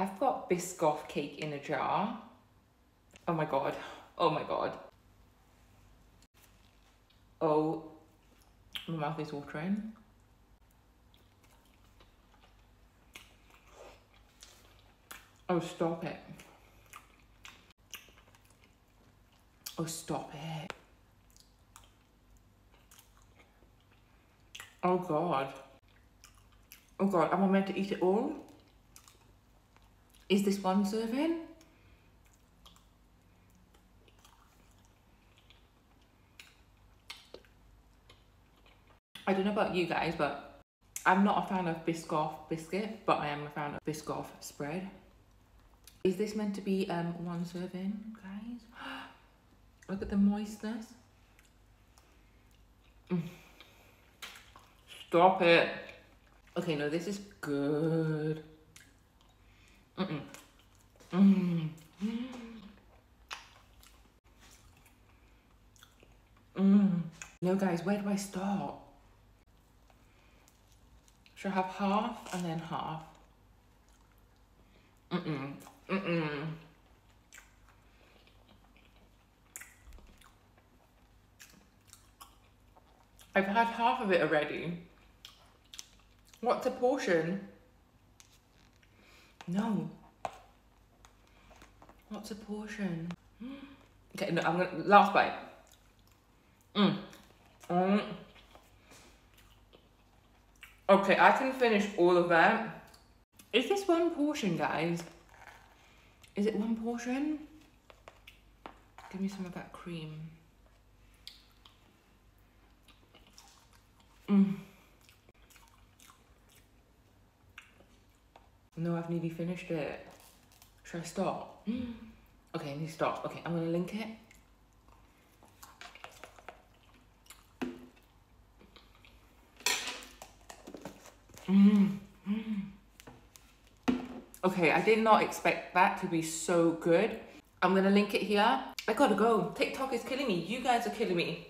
I've got Biscoff cake in a jar. Oh my god. Oh my god. Oh, my mouth is watering. Oh, stop it. Oh, stop it. Oh god. Oh god, am I meant to eat it all? Is this one serving? I don't know about you guys, but I'm not a fan of Biscoff biscuit, but I am a fan of Biscoff spread. Is this meant to be um, one serving, guys? Look at the moistness. Mm. Stop it. Okay, no, this is good. Mm -mm. Mm. Mm. No, guys, where do I start? Should I have half and then half? Mm-mm. Mm-mm. I've had half of it already. What's a portion? No. What's a portion? Okay, no, I'm gonna, last bite. Mm. Mm. Okay, I can finish all of that. Is this one portion, guys? Is it one portion? Give me some of that cream. Mm. No, I've nearly finished it. Should I stop? Okay, I need to stop. Okay, I'm gonna link it. Mm. Okay, I did not expect that to be so good. I'm gonna link it here. I gotta go. TikTok is killing me. You guys are killing me.